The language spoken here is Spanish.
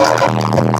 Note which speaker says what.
Speaker 1: Gracias.